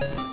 you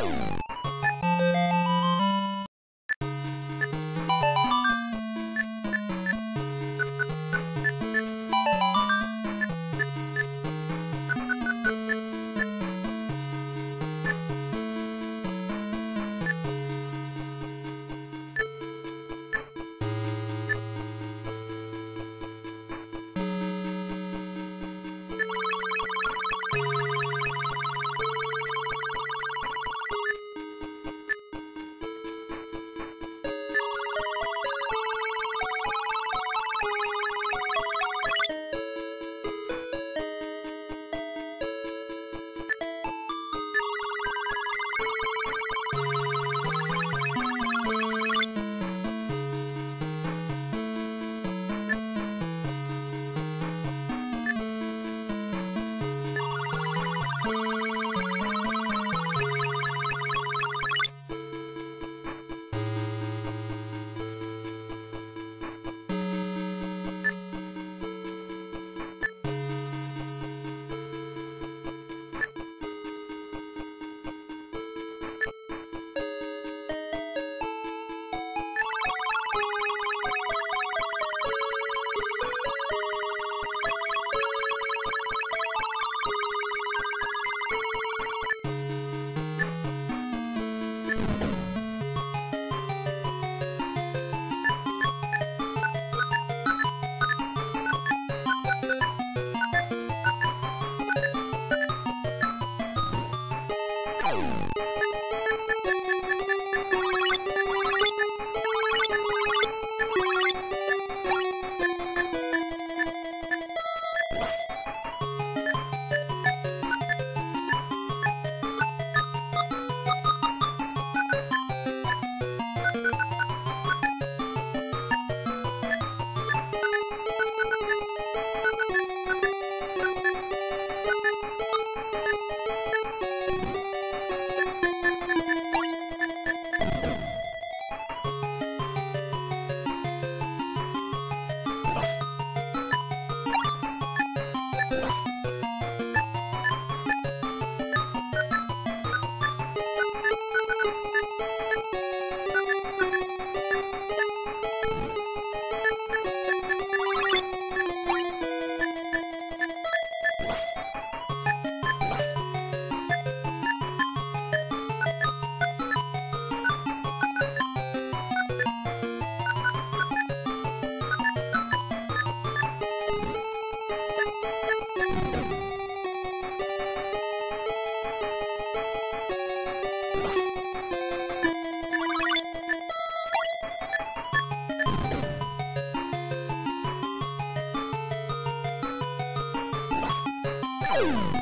Oh. Oh!